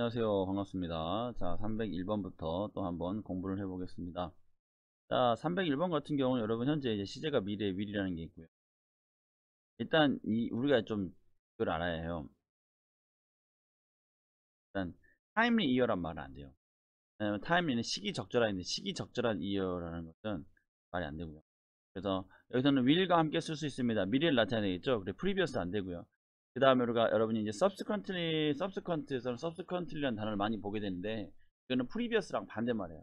안녕하세요. 반갑습니다. 자, 301번부터 또 한번 공부를 해 보겠습니다. 자, 301번 같은 경우는 여러분 현재 이제 시제가 미래의 미리라는 게 있고요. 일단 이 우리가 좀 그걸 알아야 해요. 일단 타임리 이어란 말은 안 돼요. 타임리는 시기 적절한인데 시기 적절한 이어라는 것은 말이 안 되고요. 그래서 여기서는 will과 함께 쓸 수 있습니다. 미래를 나타내겠죠. 그래 previous 안 되고요. 그 다음에 우리가 여러분이 이제 subsequently, subsequent에서는 subsequently라는 단어를 많이 보게 되는데 이거는 previous랑 반대말이에요.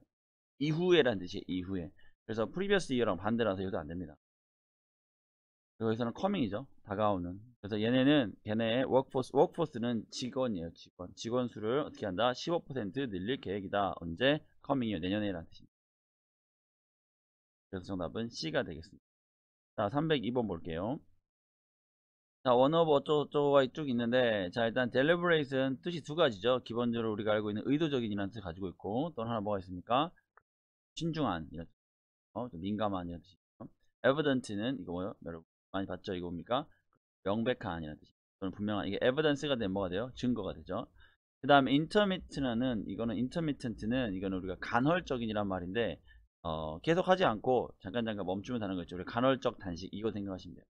이후에라는 뜻이에요. 이후에. 그래서 previous year랑 반대라서 이것도 안 됩니다. 여기서는 coming이죠. 다가오는. 그래서 얘네는 걔네의 workforce, workforce는 직원이에요. 직원. 직원 수를 어떻게 한다? 15% 늘릴 계획이다. 언제? coming이요. 내년에라는 뜻입니다. 그래서 정답은 C가 되겠습니다. 자, 302번 볼게요. 자, 원어브 어쩌고저쩌고가 쭉 있는데, 자, 일단 deliberation 뜻이 두 가지죠. 기본적으로 우리가 알고 있는 의도적인이라는 뜻을 가지고 있고, 또 하나 뭐가 있습니까? 신중한, 이런 뜻, 어, 좀 민감한 이런 뜻이죠. evident는 이거 뭐요? 여러분 많이 봤죠? 이거 뭡니까? 명백한 이라는 뜻이죠. 또는 분명한, 이게 evidence가 되면 뭐가 돼요? 증거가 되죠. 그 다음에 intermittent는, 이거는 intermittent는, 이거는 우리가 간헐적인이란 말인데, 어, 계속 하지 않고, 잠깐 잠깐 멈추면 되는 거죠. 우리 간헐적 단식, 이거 생각하시면 돼요.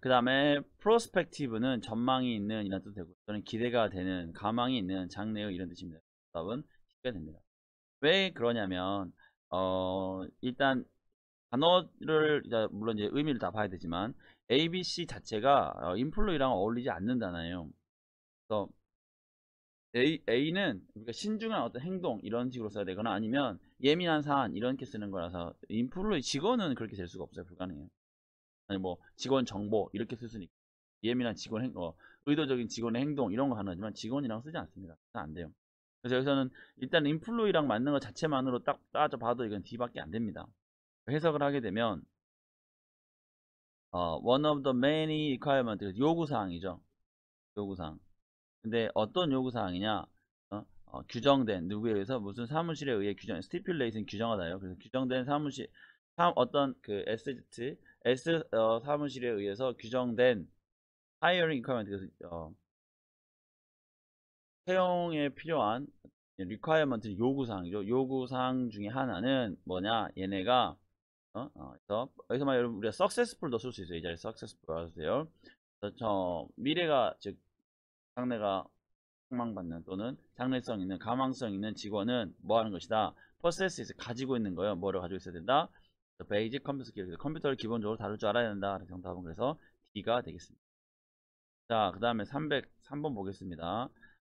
그 다음에 프로스펙티브는 전망이 있는 이런 뜻도 되고 또는 기대가 되는 가망이 있는 장래의 이런 뜻입니다. 답은 C가 됩니다. 왜 그러냐면 어 일단 단어를 물론 이제 의미를 다 봐야 되지만 A, B, C 자체가 어, 인플루이랑 어울리지 않는다나요. 그래서 A, A는 우리가 신중한 어떤 행동 이런 식으로 써야 되거나 아니면 예민한 사안 이렇게 쓰는 거라서 인플루이 직원은 그렇게 될 수가 없어요. 불가능해요. 아니 뭐 직원 정보 이렇게 쓸 수는 있고 예민한 직원 행, 어, 의도적인 직원의 행동 이런 거 하나지만 직원이랑 쓰지 않습니다. 안 돼요. 그래서 여기서는 일단 인플루이랑 맞는 것 자체만으로 딱 따져봐도 이건 D밖에 안 됩니다. 해석을 하게 되면 어, one of the many requirement 요구사항이죠. 요구사항. 근데 어떤 요구사항이냐 어? 어, 규정된 누구에 의해서 무슨 사무실에 의해 규정 stipulation 규정하다요. 그래서 규정된 사무실 사, 어떤 그 에세트 S 어, 사무실에 의해서 규정된 hiring requirement 어, 채용에 필요한 requirement 요구사항이죠. 요구사항 중에 하나는 뭐냐? 얘네가 어? 어, 그래서 여기서 말 여러분 우리가 successful도 쓸 수 있어요. 이 자리에 successful 하세요. 저 미래가 즉 장래가 촉망받는 또는 장래성 있는 가망성 있는 직원은 뭐 하는 것이다. possess 가지고 있는 거예요. 뭐를 가지고 있어야 된다. basic computer skill 컴퓨터를 기본적으로 다룰 줄 알아야 된다. 정답은 그래서 D가 되겠습니다. 자 그 다음에 303번 보겠습니다.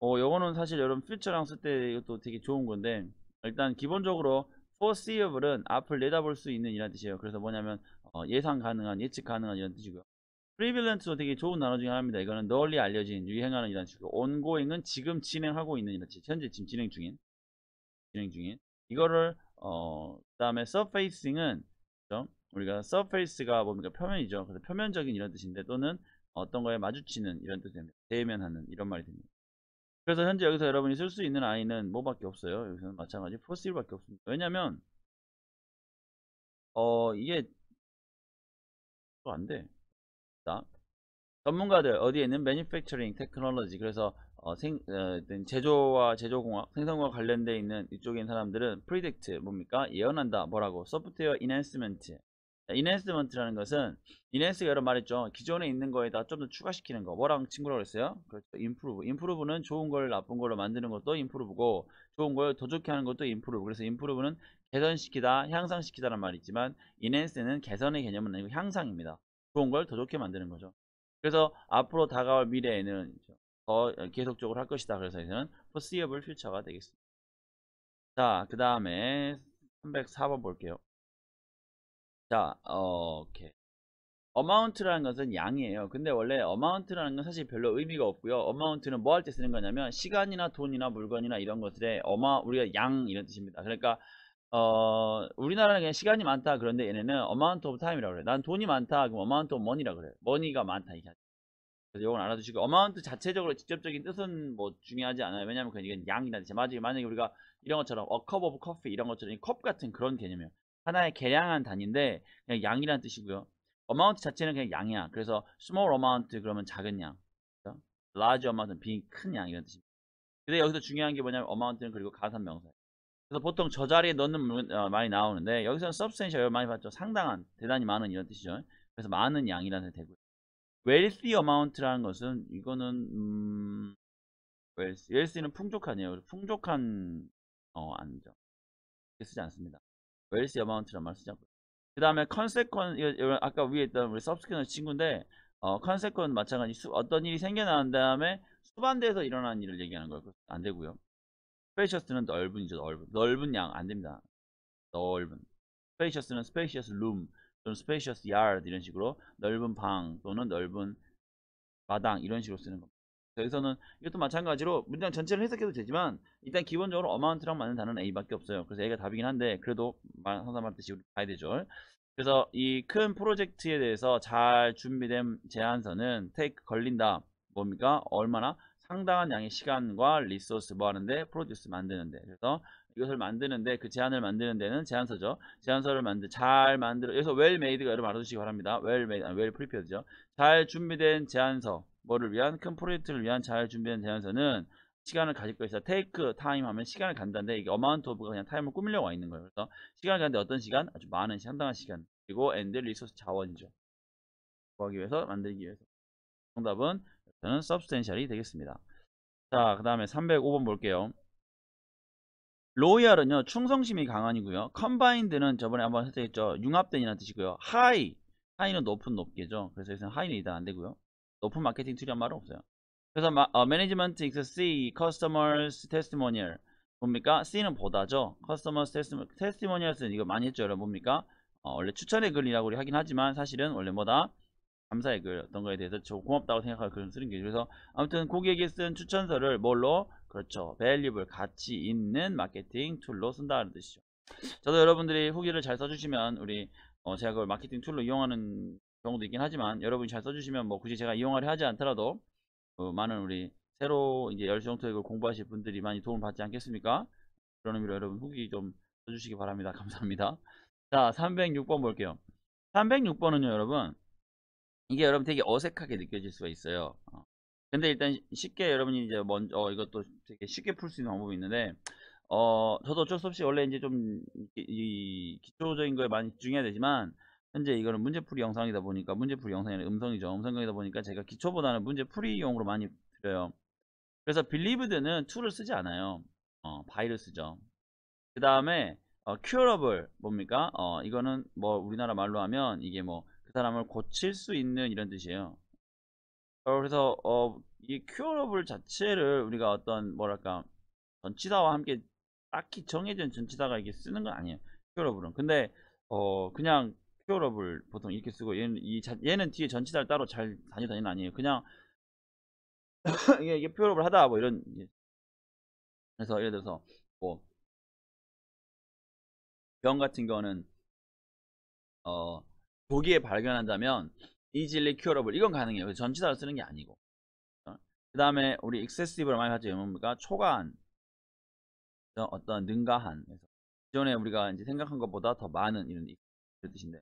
어 요거는 사실 여러분 future랑 쓸 때 이것도 되게 좋은 건데 일단 기본적으로 foreseeable은 앞을 내다볼 수 있는 이란 뜻이에요. 그래서 뭐냐면 어, 예상 가능한 예측 가능한 이런 뜻이고요. prevalent도 되게 좋은 단어 중에 하나입니다. 이거는 널리 알려진 유행하는 이란 뜻이고 ongoing은 지금 진행하고 있는 이란 뜻 현재 지금 진행 중인 진행 중인. 이거를 어, 그 다음에 surfacing은 그렇죠? 우리가 surface가 뭡니까 표면이죠. 그래서 표면적인 이런 뜻인데 또는 어떤 거에 마주치는 이런 뜻이 됩니다. 대면하는 이런 말이 됩니다. 그래서 현재 여기서 여러분이 쓸 수 있는 아이는 뭐밖에 없어요. 여기서는 마찬가지 foresee밖에 없습니다. 왜냐면 어 이게 안 돼. 자, 전문가들 어디에 있는 manufacturing technology 그래서 어, 생, 어, 제조와 제조공학, 생산과 관련돼 있는 있는 사람들은 predict 뭡니까? 예언한다. 뭐라고? software enhancement. enhancement라는 것은 enhance가 여러 말했죠. 기존에 있는 거에다 좀 더 추가시키는 거. 뭐랑 친구라고 그랬어요? 그렇죠. improve. improve는 좋은 걸 나쁜 걸로 만드는 것도 improve고 좋은 걸 더 좋게 하는 것도 improve. 그래서 improve는 개선시키다, 향상시키다란 말이 있지만 enhance는 개선의 개념은 아니고 향상입니다. 좋은 걸 더 좋게 만드는 거죠. 그래서 앞으로 다가올 미래에는 더 계속적으로 할 것이다. 그래서 이제는 foreseeable future가 되겠습니다. 자, 그 다음에 304번 볼게요. 자, 어, 오케이. amount라는 것은 양이에요. 근데 원래 amount라는 건 사실 별로 의미가 없고요. amount는 뭐 할 때 쓰는 거냐면 시간이나 돈이나 물건이나 이런 것들에 어마 우리가 양 이런 뜻입니다. 그러니까 어, 우리나라는 그냥 시간이 많다 그런데 얘네는 amount of time이라고 그래. 난 돈이 많다 그럼 amount of money라고 그래. money가 많다 이게 그래서 이건 알아두시고 어마운트 자체적으로 직접적인 뜻은 뭐 중요하지 않아요. 왜냐하면 그건 이건 양이나 만약에 만약에 우리가 이런 것처럼 a cup of coffee 이런 것처럼 컵 같은 그런 개념이에요. 하나의 계량한 단위인데 그냥 양이라는 뜻이고요. 어마운트 자체는 그냥 양이야. 그래서 small amount 그러면 작은 양, large amount은 큰양 이런 뜻입니다. 근데 여기서 중요한 게 뭐냐면 amount는 그리고 가산 명사. 그래서 보통 저 자리에 넣는 문 어, 많이 나오는데 여기서는 substantial 많이 봤죠. 상당한, 대단히 많은 이런 뜻이죠. 그래서 많은 양이라는 뜻이 되고요. Wealthy amount라는 것은 이거는 음, wealthy, wealthy는 풍족하네요. 풍족한 어 아니죠. 쓰지 않습니다. wealthy amount란 말 쓰지 않고. 그 다음에 이거 아까 위에 있던 우리 subsequent 친구인데 어 consequent 마찬가지 수, 어떤 일이 생겨난 다음에 수반돼서 일어난 일을 얘기하는 거예요. 안 되고요. spacious는 넓은이죠. 넓은 넓은 양 안 됩니다. 넓은 spacious는 spacious room 또는 spacious yard 이런 식으로 넓은 방 또는 넓은 마당 이런 식으로 쓰는 겁니다. 여기서는 이것도 마찬가지로 문장 전체를 해석해도 되지만 일단 기본적으로 amount랑 맞는 단어는 A밖에 없어요. 그래서 A가 답이긴 한데 그래도 말- 항상 말했듯이 우리 봐야 되죠. 그래서 이 큰 프로젝트에 대해서 잘 준비된 제안서는 take 걸린다. 뭡니까? 얼마나 상당한 양의 시간과 resource 뭐 하는데 produce 만드는데 그래서 이것을 만드는데 그 제안을 만드는 데는 제안서죠. 제안서를 만들 잘 만들어 여기서 well made가 여러분 알아두시기 바랍니다. well made, 아니, well prepared죠. 잘 준비된 제안서 뭐를 위한 큰 프로젝트를 위한 잘 준비된 제안서는 시간을 가질 것이다. take time 하면 시간을 간다는데 이게 amount of가 그냥 time을 꾸미려고 와 있는 거예요. 그래서 시간을 가는데 어떤 시간? 아주 많은 상당한 시간 그리고 and resource 자원이죠. 구하기 위해서 만들기 위해서. 정답은 저는 substantial이 되겠습니다. 자, 그 다음에 305번 볼게요. loyal은요 충성심이 강한이고요. combined는 저번에 한번 했었죠. 융합된이라는 뜻이고요. high, high는 높은 높게죠. 그래서 여기서 high는 일단 안 되고요. 높은 마케팅 tool이란 말은 없어요. 그래서 마, 어, management sees, customers testimonial 뭡니까? C는 보다죠. customers testimonial, testimonials는 이거 많이 했죠. 여러분 뭡니까? 어, 원래 추천의 글이라고 하긴 하지만 사실은 원래 뭐다? 감사의 글 어떤 거에 대해서 저 고맙다고 생각할 글을 쓰는 게 그래서 아무튼 고객에게 쓴 추천서를 뭘로? 그렇죠. Valuable 가치 있는 마케팅 tool로 쓴다는 뜻이죠. 저도 여러분들이 후기를 잘 써주시면 우리 어 제가 그걸 마케팅 tool로 이용하는 경우도 있긴 하지만 여러분이 잘 써주시면 뭐 굳이 제가 이용하려 하지 않더라도 어 많은 우리 새로 이제 열정 토익을 공부하실 분들이 많이 도움을 받지 않겠습니까? 그런 의미로 여러분 후기 좀 써주시기 바랍니다. 감사합니다. 자 306번 볼게요. 306번은요 여러분 이게 여러분 되게 어색하게 느껴질 수가 있어요. 어. 근데 일단 쉽게 여러분이 이제 먼저 어, 이것도 되게 쉽게 풀 수 있는 방법이 있는데 어 저도 어쩔 수 없이 원래 이제 좀 이 기초적인 거에 많이 집중해야 되지만 현재 이거는 문제풀이 영상이다 보니까 문제풀이 영상이 아니라 음성이죠. 음성이다 보니까 제가 기초보다는 문제풀이용으로 많이 드려요. 그래서 believed는 to를 쓰지 않아요. 어, by를 쓰죠. 그 다음에 어, curable 뭡니까? 어, 이거는 뭐 우리나라 말로 하면 이게 뭐그 사람을 고칠 수 있는 이런 뜻이에요. 어, 그래서 어, 이 curable 자체를 우리가 어떤 뭐랄까 전치사와 함께 딱히 정해진 전치사가 이게 쓰는 건 아니에요. curable은. 근데 어 그냥 curable 보통 이렇게 쓰고 얘는 이 자, 얘는 뒤에 전치사를 따로 잘 다녀다니는 아니에요. 그냥 이게, 이게 curable 하다 뭐 이런 그래서 예를 들어서 뭐병 같은 거는 어 조기에 발견한다면 easily curable 이건 가능해요. 전치사를 쓰는 게 아니고. 어? 그 다음에 우리 excessive를 많이 하죠. 뭡니까? 초과한 어, 어떤 능가한 그래서 기존에 우리가 이제 생각한 것보다 더 많은 이런 이런 뜻인데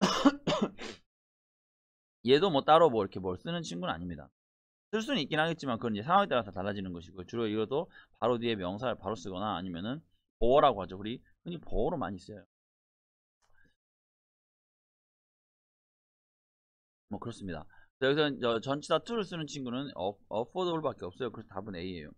얘도 뭐 따로 뭐 이렇게 뭘 쓰는 친구는 아닙니다. 쓸 수는 있긴 하겠지만 그건 이제 상황에 따라서 달라지는 것이고 주로 이것도 바로 뒤에 명사를 바로 쓰거나 아니면은 보어라고 하죠. 우리 흔히 보어로 많이 써요. 뭐 그렇습니다. 여기서 전치사 to를 쓰는 친구는 affordable밖에 없어요. 그래서 답은 A예요.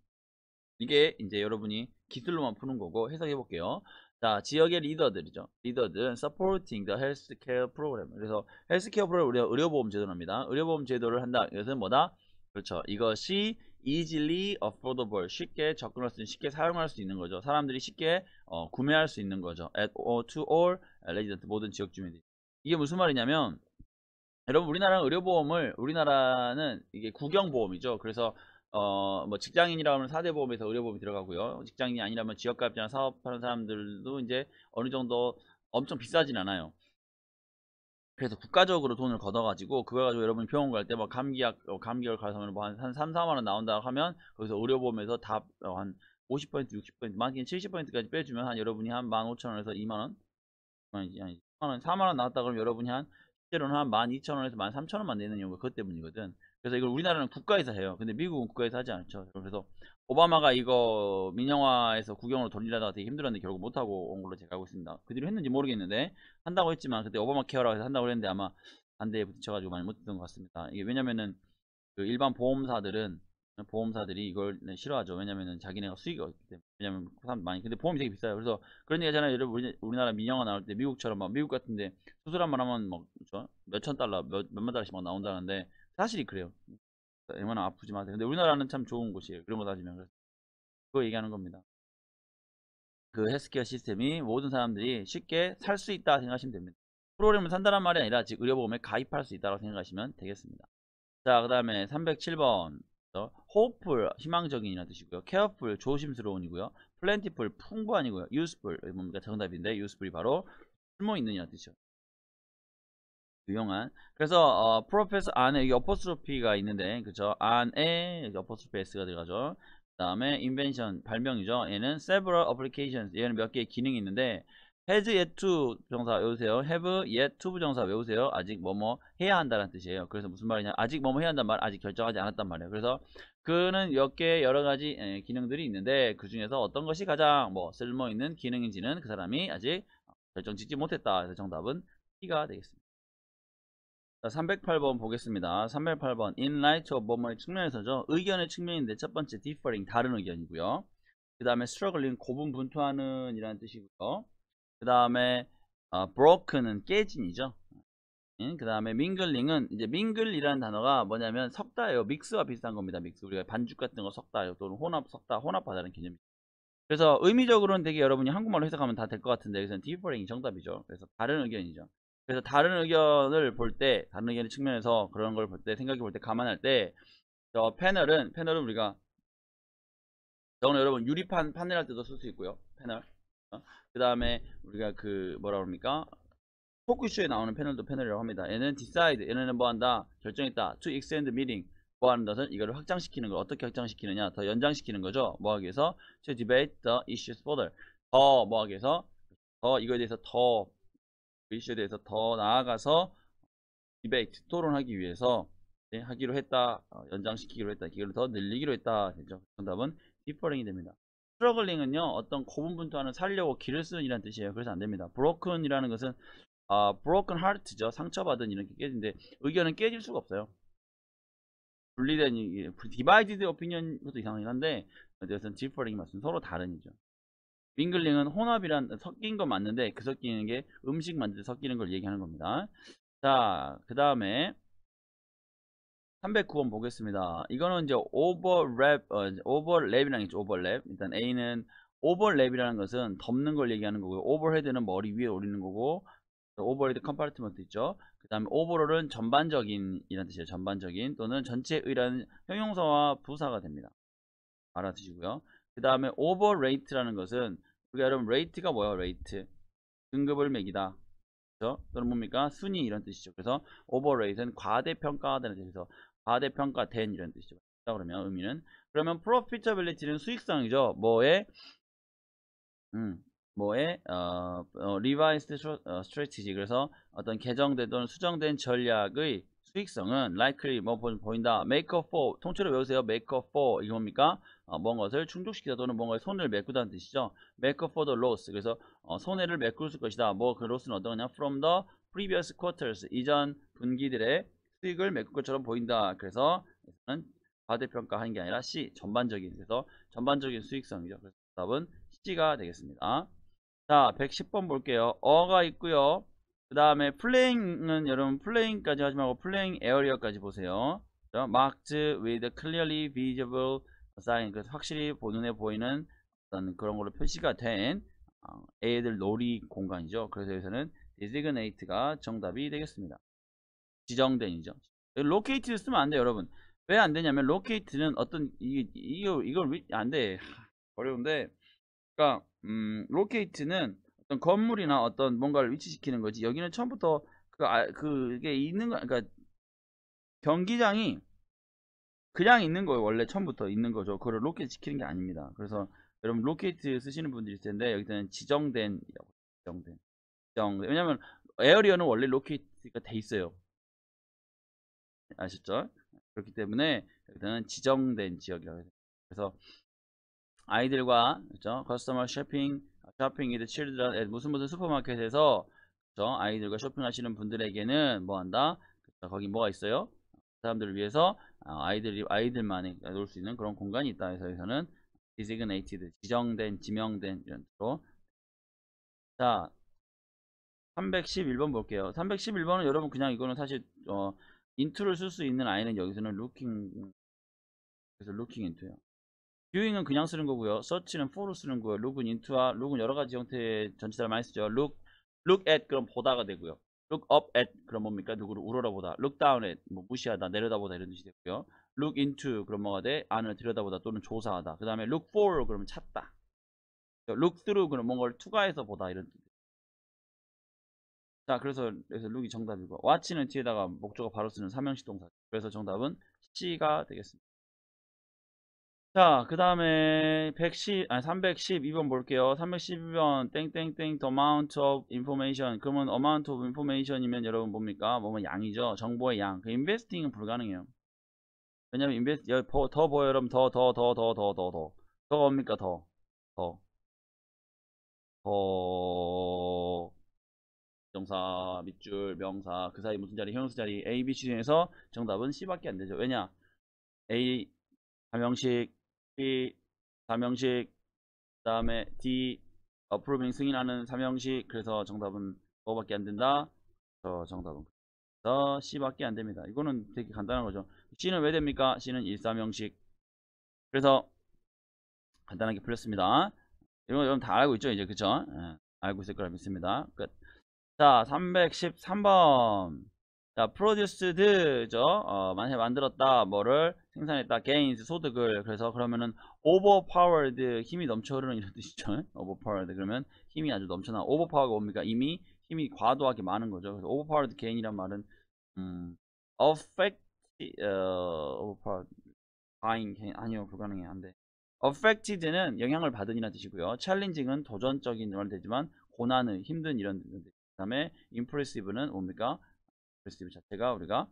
이게 이제 여러분이 기술로만 푸는 거고 해석해 볼게요. 자, 지역의 리더들이죠. 리더들은 supporting the healthcare program. 그래서 헬스케어 프로그램 우리가 의료보험 제도랍니다. 의료보험 제도를 한다. 이것은 뭐다? 그렇죠. 이것이 easily affordable. 쉽게 접근할 수 있는, 쉽게 사용할 수 있는 거죠. 사람들이 쉽게 어, 구매할 수 있는 거죠. at or to all resident 모든 지역 주민들이. 이게 무슨 말이냐면 여러분 우리나라 의료보험을 우리나라는 이게 국영보험이죠. 그래서 어 뭐 직장인이라면 4대 보험에서 의료보험이 들어가고요. 직장인이 아니라면 지역가입자나 사업하는 사람들도 이제 어느 정도 엄청 비싸진 않아요. 그래서 국가적으로 돈을 걷어가지고 그걸 가지고 여러분이 병원 갈때뭐 감기약 어, 감기약 가서 뭐한 한 3, 4만 원 나온다 하면 거기서 의료보험에서 다한50% 60% 많게는 70%까지 빼주면 한 여러분이 한 15,000원에서 2만 원 아니 아니 4만 원 4만 원 나왔다 그러면 여러분이 한 실제로는 한 12,000원에서 13,000원만 내는 경우가 그것 때문이거든. 그래서 이걸 우리나라는 국가에서 해요. 근데 미국은 국가에서 하지 않죠. 그래서 오바마가 이거 민영화에서 구경으로 돌리려다가 되게 힘들었는데 결국 못하고 온 걸로 제가 알고 있습니다. 그 뒤로 했는지 모르겠는데 한다고 했지만 그때 오바마 케어라고 해서 한다고 했는데 아마 반대에 부딪혀가지고 많이 못했던 것 같습니다. 이게 왜냐면은 그 일반 보험사들은 보험사들이 이걸 네, 싫어하죠. 왜냐면은 자기네가 수익이 없기 때문에. 왜냐면 그 사람 많이 근데 보험이 되게 비싸요. 그래서 그런 얘기 하잖아요. 여러분 우리, 우리나라 민영화 나올 때 미국처럼 막 미국 같은데 수술 한 번 하면 막 몇천 달러, 몇, 몇만 달러씩 막 나온다는데 사실이 그래요. 얼마나 아프지 마세요. 근데 우리나라는 참 좋은 곳이에요. 그런 거 따지면 그거 얘기하는 겁니다. 그 헬스케어 시스템이 모든 사람들이 쉽게 살 수 있다 생각하시면 됩니다. 프로그램을 산다는 말이 아니라 즉 의료보험에 가입할 수 있다고 생각하시면 되겠습니다. 자, 그 다음에 307번 hopeful 희망적인이라는 뜻이고요. careful 조심스러운이고요. plentiful 풍부한이고요. useful 뭡니까 정답인데 useful이 바로 쓸모 있는이라는 뜻이죠. 유용한. 그래서 어, 프로페서 안에 여기 어퍼스로피가 있는데 그죠? 안에 어퍼스로피 s가 들어가죠. 그다음에 invention 발명이죠. 얘는 several applications. 얘는 몇 개의 기능이 있는데 has yet to 부정사 외우세요. have yet to 부정사 외우세요. 아직 뭐뭐 해야 한다는 뜻이에요. 그래서 무슨 말이냐? 아직 뭐뭐 해야 한다는 말 아직 결정하지 않았단 말이에요. 그래서 그는 몇 개의 여러 가지 에, 기능들이 있는데 그 중에서 어떤 것이 가장 뭐 쓸모 있는 기능인지는 그 사람이 아직 결정 짓지 못했다. 그래서 정답은 B가 되겠습니다. 자, 308번 보겠습니다. 308번 in light of 뭐뭐의 측면에서죠. 의견의 측면인데 첫 번째 differing 다른 의견이고요. 그 다음에 struggling 고분분투하는 이라는 뜻이고요. 그 다음에 어, broken은 깨진이죠. 그 다음에 mingling은 이제 mingl이라는 단어가 뭐냐면 섞다예요. 믹스와 비슷한 겁니다. 믹스 우리가 반죽 같은 거 섞다 또는 혼합 섞다 혼합하다는 개념이 그래서 의미적으로는 되게 여러분이 한국말로 해석하면 다 될 것 같은데 여기서는 differing이 정답이죠. 그래서 다른 의견이죠. 그래서 다른 의견을 볼 때, 다른 의견의 측면에서 그런 걸 볼 때, 생각해 볼 때, 감안할 때, 저 패널은, 패널은 우리가, 저는 여러분 유리판 판넬 할 때도 쓸 수 있고요. 패널. 어? 그 다음에 우리가 그, 뭐라 그럽니까? 토크쇼에 나오는 패널도 패널이라고 합니다. 얘는 decide, 얘는 뭐 한다? 결정했다. to extend meeting. 뭐 하는 것은 이거를 확장시키는 걸 어떻게 확장시키느냐? 더 연장시키는 거죠. 뭐 하기 위해서? to debate the issues further. 더, 뭐 하기 위해서? 더, 이거에 대해서 더 그 이슈에 대해서 더 나아가서 debate, 토론하기 위해서 네, 하기로 했다, 어, 연장시키기로 했다, 이걸 더 늘리기로 했다. 되죠. 정답은 differing이 됩니다. struggling은요, 어떤 고군분투하는 살려고 기를 쓰는 이라는 뜻이에요. 그래서 안 됩니다. broken이라는 것은 아, broken heart죠. 상처받은 이렇게 깨진데 의견은 깨질 수가 없어요. 분리된 divided opinion도 이상하긴 한데 이것은 differing이 맞습니다. 서로 다른이죠. mingling은 혼합이란 섞인 거 맞는데 그 섞이는 게 음식 만들 때 섞이는 걸 얘기하는 겁니다. 자, 그 다음에 309번 보겠습니다. 이거는 이제 overlap, 어, overlap이라는 게. overlap. 일단 A는 overlap이라는 것은 덮는 걸 얘기하는 거고요. overhead는 머리 위에 올리는 거고 overhead compartment 있죠. 그 다음에 overall은 전반적인 이란 뜻이에요. 전반적인 또는 전체의라는 형용사와 부사가 됩니다. 알아두시고요. 그 다음에 overrate라는 것은 우리가 여러분 rate가 뭐예요? rate 등급을 매기다 그렇죠? 또는 뭡니까? 순위 이런 뜻이죠. 그래서 overrate는 과대평가되는 뜻에서 과대평가된 이런 뜻이죠. 그러면 의미는 그러면 profitability는 수익성이죠. 뭐에 음, 뭐에 어, 어, revised strategy 그래서 어떤 개정된 또는 수정된 전략의 수익성은 likely 뭐 보인다. make up for 통째로 외우세요. make up for 이게 뭡니까? 어, 뭔 것을 충족시키다 또는 뭔가의 손을 메꾸다는 뜻이죠. make up for the loss. 그래서 어, 손해를 메꿀 것이다. 뭐그 loss는 어떤 거냐? from the previous quarters. 이전 분기들의 수익을 메꿀 것처럼 보인다. 그래서 는 과대평가하는 게 아니라 C 전반적인 그래서 전반적인 수익성이죠. 그래서 답은 C가 되겠습니다. 자, 110번 볼게요. 어가 있고요. 그 다음에 플레잉은 여러분 플레잉까지 하지 말고 플레잉 에어리어까지 보세요. marked with clearly visible sign. 그래서 확실히 눈에 보이는 어떤 그런 걸로 표시가 된 어, 애들 놀이 공간이죠. 그래서 여기서는 designate가 정답이 되겠습니다. 지정된 이죠. locate를 쓰면 안 돼요, 여러분. 왜 안 되냐면 locate는 어떤 이, 이거 이걸 안 돼. 어려운데. 그러니까 음, locate는 어떤 건물이나 어떤 뭔가를 위치시키는 거지. 여기는 처음부터 그 아, 그게 있는 거 그러니까 경기장이 그냥 있는 거예요. 원래 처음부터 있는 거죠. 그걸 로켓 시키는 게 아닙니다. 그래서 여러분 로켓 쓰시는 분들이 있을 텐데 여기서는 지정된 지정된 지정 왜냐면 에어리어는 원래 로켓가 돼 있어요. 아셨죠? 그렇기 때문에 여기서는 지정된 지역이라고 해요. 그래서 아이들과 그렇죠? 커스터머 쇼핑 쇼핑 children at 무슨 무슨 슈퍼마켓에서 그렇죠? 아이들과 쇼핑하시는 분들에게는 뭐 한다? 그렇죠? 거기 뭐가 있어요? 사람들을 위해서 아, 아이들이 아이들만이 놀 수 있는 그런 공간이 있다 해서 여기서는 designated 지정된 지명된 이런 뜻으로 자 311번 볼게요 311번은 여러분 그냥 이거는 사실 어, 인투를 쓸 수 있는 아이는 여기서는 looking 그래서 looking into요. viewing은 그냥 쓰는 거고요. search는 for로 쓰는 거고요. look은 into와 look은 여러 가지 형태의 전치사를 많이 쓰죠. look look at 그럼 보다가 되고요. look up at 그럼 뭡니까? 누구를 우러러보다. look down at 뭐 무시하다 내려다보다 이런 뜻이 되고요. look into 그럼 뭐가 돼? 안을 들여다보다 또는 조사하다. 그 다음에 look for 그러면 찾다. look through 그럼 뭔가를 투과해서 보다 이런 뜻 자 그래서 그래서 룩이 정답이고 와치는 뒤에다가 목조가 바로 쓰는 삼형식 동사. 그래서 정답은 C가 되겠습니다. 자 그 다음에 110아 312번 볼게요. 312번 땡땡땡 the amount of information. 그러면 amount of information이면 여러분 뭡니까? 뭐면 양이죠. 정보의 양그 investing은 불가능해요. 왜냐면 invest 더 보여 여러분. 더 더 더 더 더 더더. 더가 뭡니까? 더더더. 정사, 밑줄, 명사, 그 사이 무슨 자리, 형용사 자리, A, B, C 중에서 정답은 C밖에 안 되죠. 왜냐? A, 사명식, B, 사명식, 그 다음에 D, approving 승인하는 사명식, 그래서 정답은 뭐밖에 안 된다? 저 정답은 더 C밖에 안 됩니다. 이거는 되게 간단한 거죠. C는 왜 됩니까? C는 일사명식. 그래서 간단하게 풀렸습니다. 이거 여러분 다 알고 있죠? 이제 그쵸? 예, 알고 있을 거라 믿습니다. 끝. 자, 313번. 자, produced죠. 어, 만약에 만들었다. 뭐를 생산했다. gains 소득을. 그래서 그러면은 overpowered 힘이 넘쳐 흐르는 이런 뜻이죠. overpowered 그러면 힘이 아주 넘쳐나. overpower가 뭡니까? 이미 힘이 과도하게 많은 거죠. 그래서 overpowered gain이란 말은 음, affect 어, overpowered 가인 아니요 불가능해 안 돼. affected는 영향을 받은이라는 뜻이고요. challenging은 도전적인 말 되지만 고난은 힘든 이런 뜻. 그 다음에 impressive는 뭡니까? impressive 자체가 우리가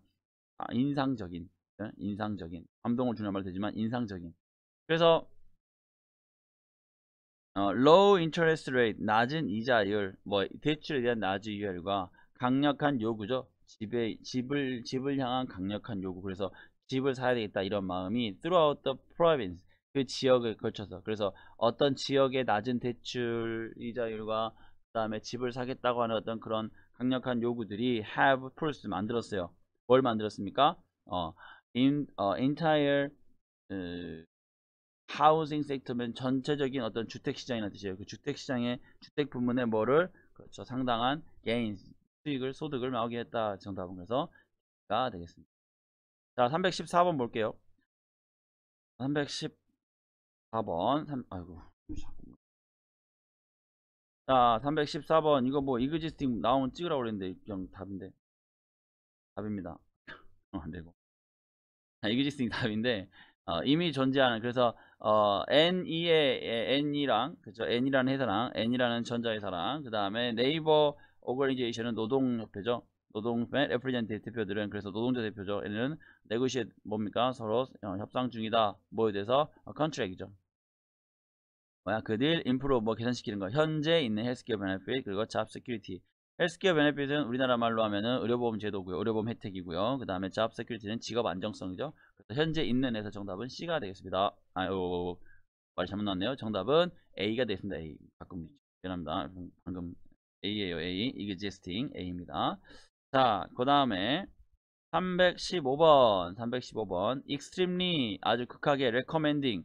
아, 인상적인, 네? 인상적인, 감동을 주는 말 되지만 인상적인. 그래서 어, low interest rate, 낮은 이자율, 뭐 대출에 대한 낮은 이자율과 강력한 요구죠. 집에 집을 집을 향한 강력한 요구. 그래서 집을 사야 되겠다 이런 마음이 throughout the province 그 지역에 걸쳐서 그래서 어떤 지역의 낮은 대출 이자율과 그 다음에 집을 사겠다고 하는 어떤 그런 강력한 요구들이 have forced 만들었어요. 뭘 만들었습니까? 어, in, 어, entire 어, housing sector면 전체적인 어떤 주택 시장이라는 뜻이에요. 그 주택 시장의 주택 부문에 뭐를 그렇죠. 상당한 gains 수익을 소득을 나오게 했다. 정답은 그래서 가 되겠습니다. 자, 314번 볼게요. 314번 3, 아이고 자 314번. 이거 뭐 이그지스팅 나오면 찍으라고 그랬는데 그냥 답인데. 답입니다. 어, 안되고. 이그지스팅 답인데 어, 이미 존재하는 그래서 어, N2의 N이랑 그죠? N이라는 회사랑 N이라는 전자회사랑 그 다음에 네이버 organization은 노동협회죠. 노동협회 represent 대표들은 그래서 노동자 대표죠. 얘는 negotiate 뭡니까? 서로 어, 협상 중이다. 뭐에 대해서 어, contract이죠 뭐야? 그 deal improve 뭐 개선시키는 거. 현재 있는 healthcare benefit 그리고 job security. healthcare benefit은 우리나라 말로 하면은 의료보험 제도고요. 의료보험 혜택이고요. 그 다음에 job security는 직업 안정성이죠. 그래서 현재 있는 에서 정답은 C가 되겠습니다. 아유 말이 잘못 나왔네요. 정답은 A가 되겠습니다. A. 가끔 미안합니다. 방금 A예요 A. existing A입니다. 자 그 다음에 315번 315번. extremely 아주 극하게 recommending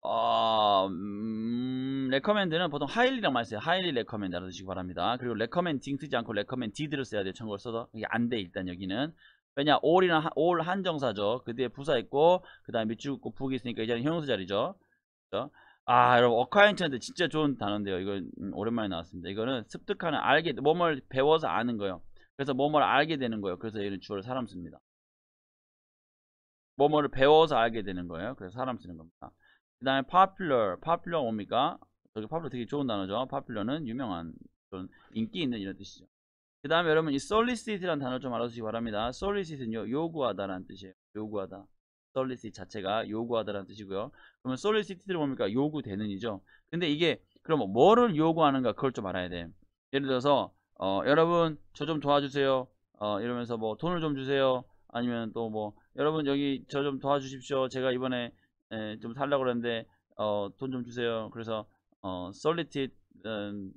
어, 음, recommend는 보통 highly랑 많이 써요. highly recommend 알아두시기 바랍니다. 그리고 recommending 쓰지 않고 recommended를 써야 돼요. 참고로 써도 이게 안 돼, 일단 여기는. 왜냐, all이나 all 한정사죠. 그 뒤에 부사 있고, 그 다음에 밑줄 긋고 book이 있으니까 이제는 형용사 자리죠. 그렇죠? 아, 여러분, 어카인트한테 진짜 좋은 단어인데요. 이거 음, 오랜만에 나왔습니다. 이거는 습득하는, 알게, 뭐뭘 배워서 아는 거예요. 그래서 뭐뭘 알게 되는 거예요. 그래서 얘는 주어를 사람 씁니다. 뭐뭐를 배워서 알게 되는 거예요. 그래서 사람 쓰는 겁니다. 그 다음에 popular, popular 뭡니까? 저기 popular 되게 좋은 단어죠. popular는 유명한, 인기 있는 이런 뜻이죠. 그 다음에 여러분 이 solicit라는 단어 좀 알아두시기 바랍니다. solicit은요 요구하다라는 뜻이에요. 요구하다. solicit 자체가 요구하다라는 뜻이고요. 그러면 solicit를 뭡니까? 요구되는이죠. 근데 이게 그럼 뭐를 요구하는가 그걸 좀 알아야 돼. 예를 들어서 어, 여러분 저 좀 도와주세요. 어, 이러면서 뭐 돈을 좀 주세요. 아니면 또 뭐 여러분 여기 저 좀 도와주십시오. 제가 이번에 에, 좀 살려고 그러는데 어, 돈 좀 주세요. 그래서 어, solicit 음,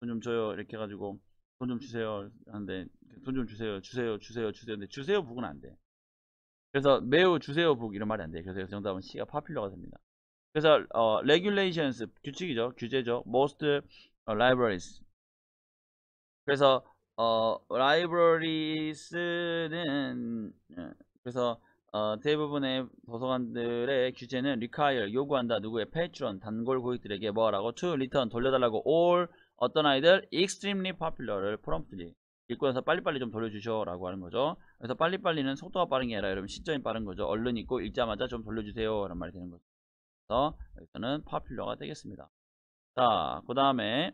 돈좀 줘요. 이렇게 해가지고 돈 좀 주세요. 하는데 돈 좀 주세요. 주세요. 주세요. 주세요. 근데 주세요 북은 안 돼. 그래서 매우 주세요 북 이런 말이 안 돼. 그래서 정답은 C가 파퓰러가 됩니다. 그래서 어, regulations 규칙이죠. 규제죠. most 어, libraries 그래서 어, libraries는 어, 그래서 어, 대부분의 도서관들의 규제는 require 요구한다 누구의 patron 단골 고객들에게 뭐라고 to return 돌려달라고 all 어떤 아이들 extremely popular를 promptly 읽고 나서 빨리빨리 좀 돌려주셔 라고 하는 거죠. 그래서 빨리빨리는 속도가 빠른 게 아니라 여러분 시점이 빠른 거죠. 얼른 읽고 읽자마자 좀 돌려주세요 라는 말이 되는 거죠. 그래서 여기서는 popular가 되겠습니다. 자 그 다음에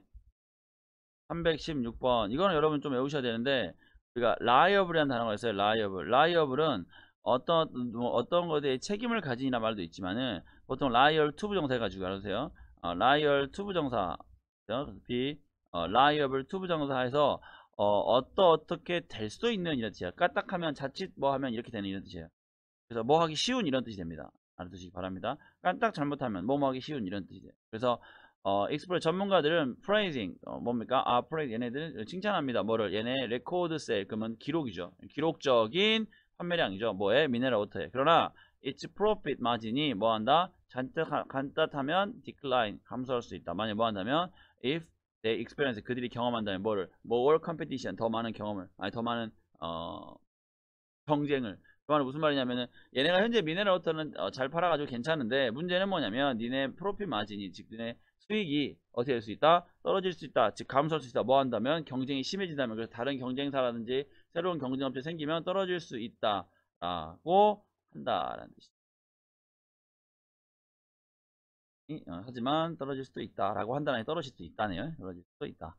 316번. 이거는 여러분 좀 외우셔야 되는데 우리가 liable이라는 단어가 있어요 liable. liable은 어떤 뭐 어떤 것에 대해 책임을 가지나 말도 있지만은 보통 liable to 부정사 해가지고 알아두세요. 어, liable to 부정사. be 어, liable to 부정사에서 어, 어떠 어떻게 될 수도 있는 이런 뜻이에요. 까딱하면 자칫 뭐 하면 이렇게 되는 이런 뜻이에요. 그래서 뭐 하기 쉬운 이런 뜻이 됩니다. 알아두시기 바랍니다. 까딱 잘못하면 뭐 하기 쉬운 이런 뜻이 돼요. 그래서 어, expert 전문가들은 praising 어, 뭡니까? 아, praise 얘네들은 칭찬합니다. 뭐를? 얘네 record sale 그러면 기록이죠. 기록적인 판매량이죠. 뭐에 미네랄 워터에. 그러나 its profit 마진이 뭐한다? 잔뜩 간단하면 decline 감소할 수 있다. 만약 뭐 한다면 if they experience 그들이 경험한다면 뭐를 more competition 더 많은 경험을 아니 더 많은 어 경쟁을 그 말은 무슨 말이냐면은 얘네가 현재 미네랄 워터는 어, 잘 팔아가지고 괜찮은데 문제는 뭐냐면 니네 프로핏 마진이 즉 니네 수익이 어떻게 될 수 있다? 떨어질 수 있다. 즉 감소할 수 있다. 뭐 한다면 경쟁이 심해진다면 그래서 다른 경쟁사라든지 새로운 경쟁업체 생기면 떨어질 수 있다. 라고 한다라는 뜻이죠. 어, 하지만 떨어질 수도 있다 라고 한다는 떨어질 수 있다네요 떨어질 수도 있다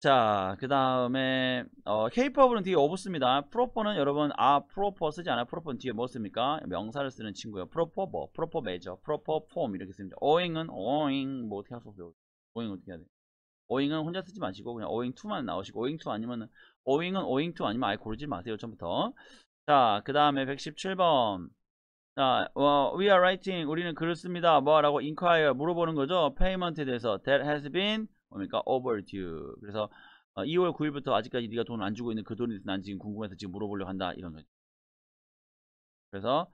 자, 그 다음에 어, capable은 뒤에 of 씁니다. proper는 여러분 아 proper 쓰지 않아요. proper는 뒤에 뭐 씁니까? 명사를 쓰는 친구예요. proper 뭐? proper measure, proper form 이렇게 씁니다. owing은 owing 뭐 어떻게 할수 없어요. owing 어떻게 해야 돼? owing은 혼자 쓰지 마시고 그냥 owing to만 나오시고 owing to 아니면 은 owing은 owing to 아니면 아예 고르지 마세요. 처음부터. 자, 그 다음에 117번. 자, 어, we are writing 우리는 글을 씁니다. 뭐라고 inquire 물어보는 거죠. payment에 대해서 that has been 뭡니까? overdue. 그래서 어, 2월 9일부터 아직까지 네가 돈을 안 주고 있는 그 대해서 난 지금 궁금해서 지금 물어보려고 한다. 이런 거죠. 그래서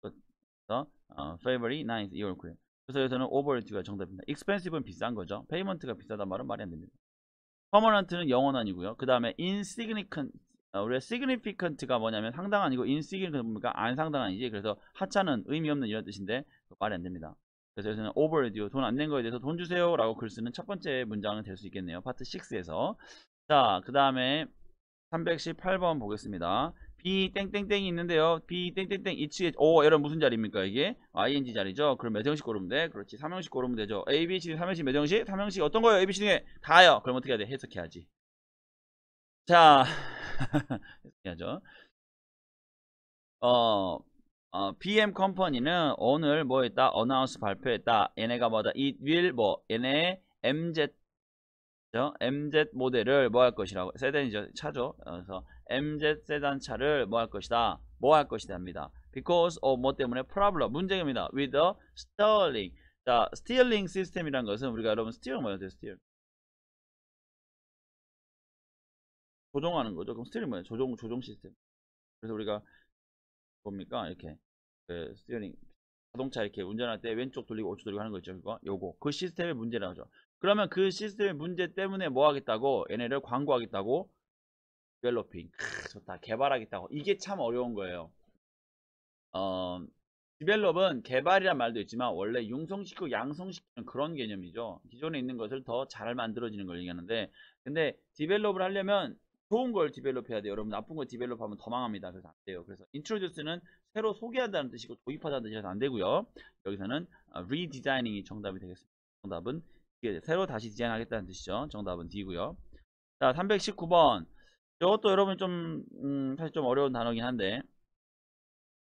그래서 어, February 9th, 2월 9일. 그래서 여기서는 overdue가 정답입니다. expensive는 비싼 거죠. payment가 비싸단 말은 말이 안 됩니다. Permanent는 영원한이고요. 그 다음에 insignificant 어, 우리가 significant가 뭐냐면 상당한 이고 insignificant 뭡니까? 안 상당한이지. 그래서 하찮은 의미 없는 이런 뜻인데 말이 안 됩니다. 그래서 여기서는 overdue 돈 안 낸 거에 대해서 돈 주세요 라고 글 쓰는 첫 번째 문장은 될 수 있겠네요 파트 6에서 자 그 다음에 318번 보겠습니다 B 땡땡땡이 있는데요 B 땡땡땡 이치에 오 여러분 무슨 자리입니까 이게 ing 자리죠 그럼 몇 형식 고르면 돼 그렇지 3형식 고르면 되죠 A, B, C, 3형식 몇 형식? 3형식 어떤 거예요 A, B, C 중에 다요 그럼 어떻게 해야 돼 해석해야지 자 해석해야죠 어 어, BM 컴퍼니는 오늘 뭐 했다? 어나운스 발표했다. 얘네가 뭐다? It will 뭐 얘네 MZ 죠? MZ 모델을 뭐 할 것이라고 세단이죠. 차죠. 그래서 MZ 세단 차를 뭐 할 것이다. 뭐 할 것이다 합니다. Because of 뭐 때문에 problem 문제입니다. With the steering. 자, steering 시스템이란 것은 우리가 여러분 steer 뭐예요? steer. 조종하는 거죠. 그럼 steering 뭐예요? 조종 조종 시스템. 그래서 우리가 뭡니까? 이렇게 그 steering 자동차 이렇게 운전할 때 왼쪽 돌리고 오른쪽 돌리고 하는 거 있죠 그거 요거 그 시스템의 문제라죠 그러면 그 시스템의 문제 때문에 뭐 하겠다고 얘네를 광고하겠다고 developing 좋다 개발하겠다고 이게 참 어려운 거예요 어 develop은 개발이란 말도 있지만 원래 융성시키고 양성시키는 그런 개념이죠 기존에 있는 것을 더 잘 만들어지는 걸 얘기하는데 근데 develop을 하려면 좋은 걸 develop 해야 돼요. 여러분 나쁜 걸 develop 하면 더 망합니다. 그래서 안 돼요. 그래서 introduce는 새로 소개한다는 뜻이고 도입하다는 뜻이라서 안 되고요. 여기서는 redesigning 이 정답이 되겠습니다. 정답은 새로 다시 디자인하겠다는 뜻이죠. 정답은 D고요. 자, 319번. 이것도 여러분 좀, 음, 사실 좀 어려운 단어긴 한데,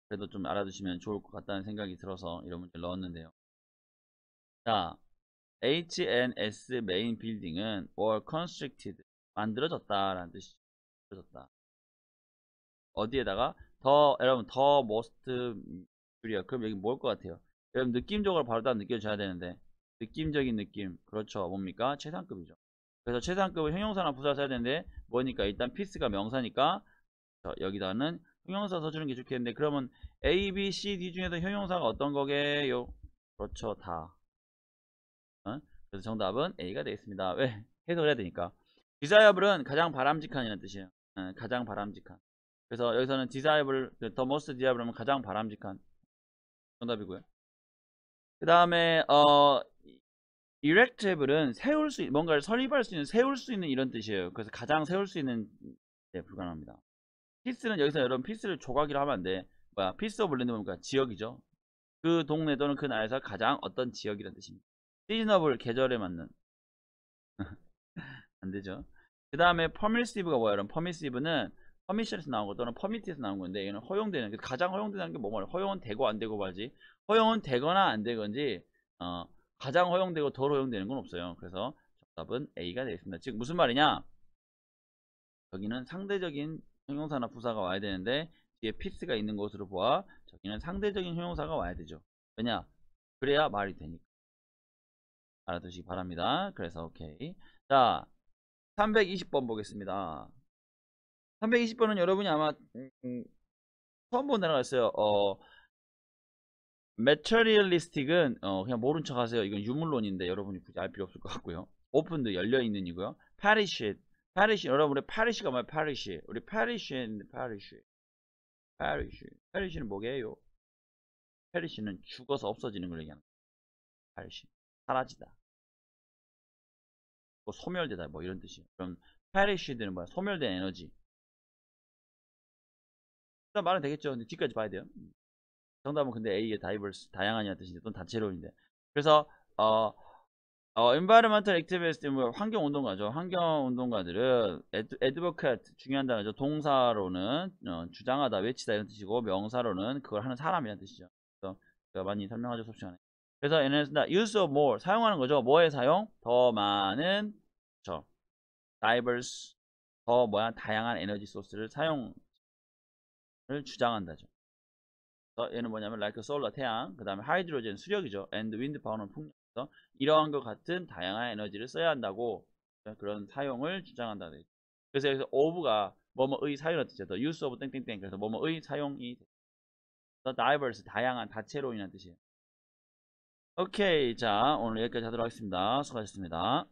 그래도 좀 알아두시면 좋을 것 같다는 생각이 들어서 이런 문제를 넣었는데요. 자, HNS 메인 빌딩은 were constructed. 만들어졌다라는 뜻이 만들어졌다. 어디에다가 더 여러분 더 most 뷰리어 그럼 여기 뭘 것 같아요? 여러분 느낌적으로 바로 다 느껴져야 되는데 느낌적인 느낌 그렇죠 뭡니까 최상급이죠. 그래서 최상급은 형용사나 부사 써야 되는데 뭐니까 일단 피스가 명사니까 자, 여기다는 형용사 써주는 게 좋겠는데 그러면 A, B, C, D 중에서 형용사가 어떤 거게요? 그렇죠 다. 어? 그래서 정답은 A가 되겠습니다. 왜? 해석을 해야 되니까. desirable은 가장 바람직한이라는 뜻이에요. 어, 가장 바람직한. 그래서 여기서는 desirable, the most desirable은 가장 바람직한 정답이고요. 그 다음에 어 erectable은 세울 수 뭔가를 설립할 수 있는 세울 수 있는 이런 뜻이에요. 그래서 가장 세울 수 있는 네, 불가능합니다. piece는 여기서 여러분 피스를 조각이라 하면 안 돼. 뭐야 piece of land 뭡니까 지역이죠. 그 동네 또는 그 나라에서 가장 어떤 지역이라는 뜻입니다. seasonable 계절에 맞는 안 되죠. 그 다음에 permissive가 뭐야? 여러분 permissive는 permission에서 나온 거 또는 permit에서 나온 건데 이거는 허용되는 가장 허용되는 게 뭐뭐 허용은 되고 안 되고 말지 허용은 되거나 안 되건지 어, 가장 허용되고 덜 허용되는 건 없어요. 그래서 정답은 A가 되겠습니다. 즉 무슨 말이냐? 여기는 상대적인 형용사나 부사가 와야 되는데 뒤에 피스가 있는 것으로 보아 저기는 상대적인 형용사가 와야 되죠. 왜냐? 그래야 말이 되니까. 알아두시기 바랍니다. 그래서 오케이. 자, 320번 보겠습니다. 320번은 여러분이 아마 음, 처음 본 단어가 있어요. 어, materialistic은 어, 그냥 모른 척 하세요. 이건 유물론인데 여러분이 굳이 알 필요 없을 것 같고요. 오픈도 열려있는 이고요. parish, parish, 여러분 우리 parish가 뭐예요? parish. 우리 parish인데 parish. parish. parish는 뭐게요? perish는 죽어서 없어지는 걸 얘기하는 parish. 사라지다. 뭐 소멸되다 뭐 이런 뜻이에요. 그럼 perished는 뭐야? 소멸된 에너지. 일단 말은 되겠죠. 근데 뒤까지 봐야 돼요. 정답은 근데 A의 다이버스 다양한이라는 뜻인데 또는 다채로운데 그래서 어, 어 environmental activist 뭐 환경 운동가죠. 환경 운동가들은 advocate 중요한 단어죠. 동사로는 어, 주장하다, 외치다 이런 뜻이고 명사로는 그걸 하는 사람이라는 뜻이죠. 그래서 제가 많이 설명하죠 수업 시간에. 그래서 쓴다. use of more 사용하는 거죠. 뭐의 사용? 더 많은 저 diverse 더 뭐야 다양한 에너지 소스를 사용을 주장한다죠. 얘는 뭐냐면 like solar 태양, 그 다음에 하이드로젠 수력이죠. and wind power는 풍력. 이러한 것 같은 다양한 에너지를 써야 한다고 그런 사용을 주장한다. 그래서 여기서 of가 뭐뭐의 사용을 뜻이죠. use of 땡땡땡 그래서 뭐뭐의 사용이 diverse 다양한 다채로운이라는 뜻이에요. 오케이 자 오늘 여기까지 하도록 하겠습니다. 수고하셨습니다.